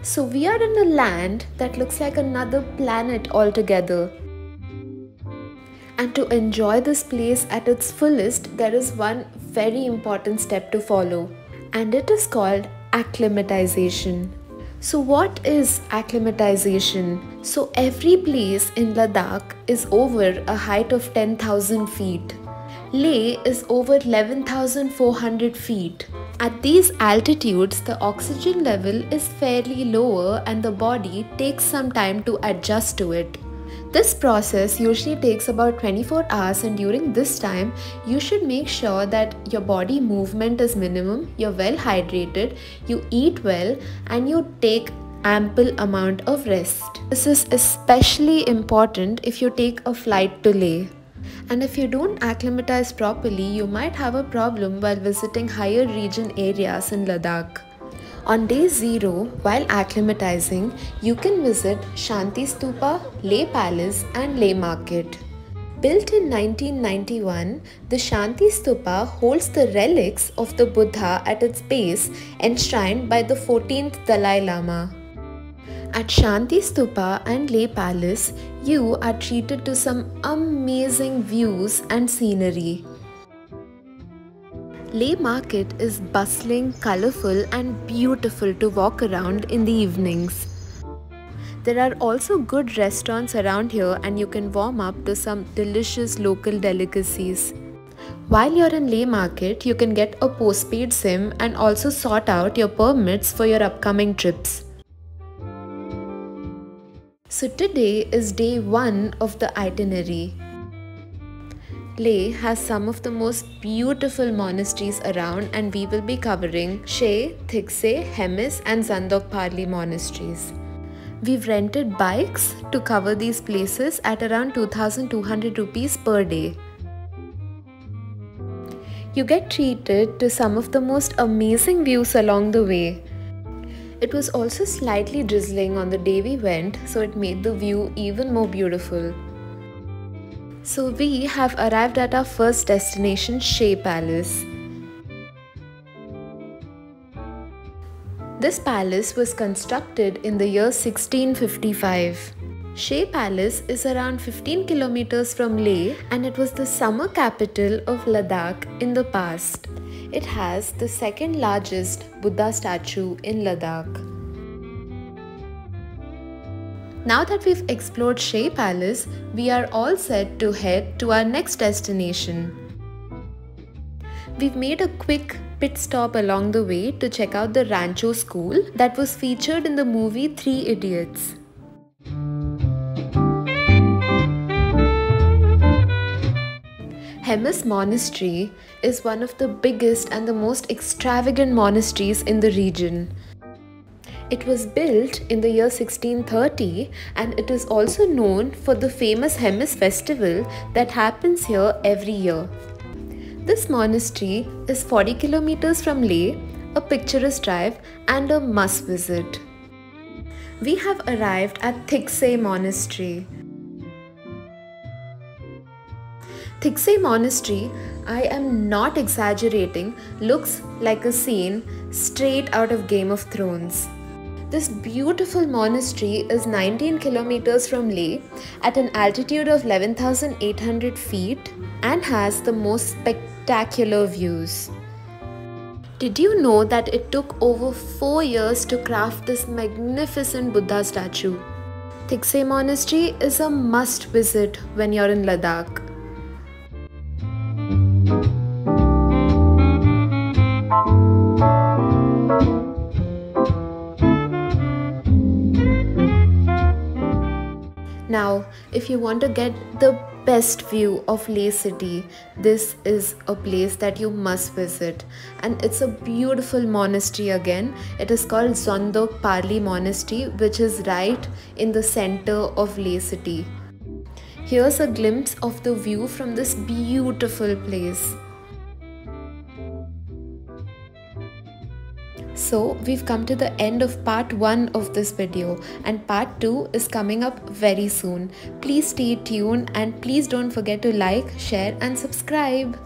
are in a land that looks like another planet altogether. And to enjoy this place at its fullest, there is one very important step to follow, and it is called acclimatization. So, what is acclimatization? So, every place in Ladakh is over a height of 10,000 feet. Leh is over 11,400 feet. At these altitudes, the oxygen level is fairly lower and the body takes some time to adjust to it. This process usually takes about 24 hours and during this time you should make sure that your body movement is minimum, you're well hydrated, you eat well and you take ample amount of rest. This is especially important if you take a flight to Leh. And if you don't acclimatize properly, you might have a problem while visiting higher region areas in Ladakh. On day 0, while acclimatizing, you can visit Shanti Stupa, Leh Palace and Leh Market. Built in 1991, the Shanti Stupa holds the relics of the Buddha at its base enshrined by the 14th Dalai Lama. At Shanti Stupa and Leh Palace, you are treated to some amazing views and scenery. Leh Market is bustling, colorful, and beautiful to walk around in the evenings. There are also good restaurants around here, and you can warm up to some delicious local delicacies. While you're in Leh Market, you can get a postpaid SIM and also sort out your permits for your upcoming trips. So, today is day one of the itinerary. Leh has some of the most beautiful monasteries around, and we will be covering Shey, Thiksey, Hemis, and Zangdok Palri monasteries. We've rented bikes to cover these places at around 2200 rupees per day. You get treated to some of the most amazing views along the way. It was also slightly drizzling on the day we went, so it made the view even more beautiful. So we have arrived at our first destination, Shey Palace. This palace was constructed in the year 1655. Shey Palace is around 15 kilometers from Leh and it was the summer capital of Ladakh in the past. It has the second largest Buddha statue in Ladakh. Now that we've explored Shey Palace, we are all set to head to our next destination. We've made a quick pit stop along the way to check out the Rancho School that was featured in the movie Three Idiots. Hemis Monastery is one of the biggest and the most extravagant monasteries in the region. It was built in the year 1630 and it is also known for the famous Hemis festival that happens here every year. This monastery is 40 kilometers from Leh, a picturesque drive and a must visit. We have arrived at Thiksey Monastery. Thiksey Monastery, I am not exaggerating, looks like a scene straight out of Game of Thrones. This beautiful monastery is 19 kilometers from Leh at an altitude of 11,800 feet and has the most spectacular views. Did you know that it took over 4 years to craft this magnificent Buddha statue? Thiksey Monastery is a must visit when you're in Ladakh. Now, if you want to get the best view of Leh city, this is a place that you must visit. And it's a beautiful monastery again. It is called Zangdok Palri Monastery, which is right in the center of Leh city. Here's a glimpse of the view from this beautiful place. So we've come to the end of part 1 of this video and part 2 is coming up very soon. Please stay tuned and please don't forget to like, share and subscribe.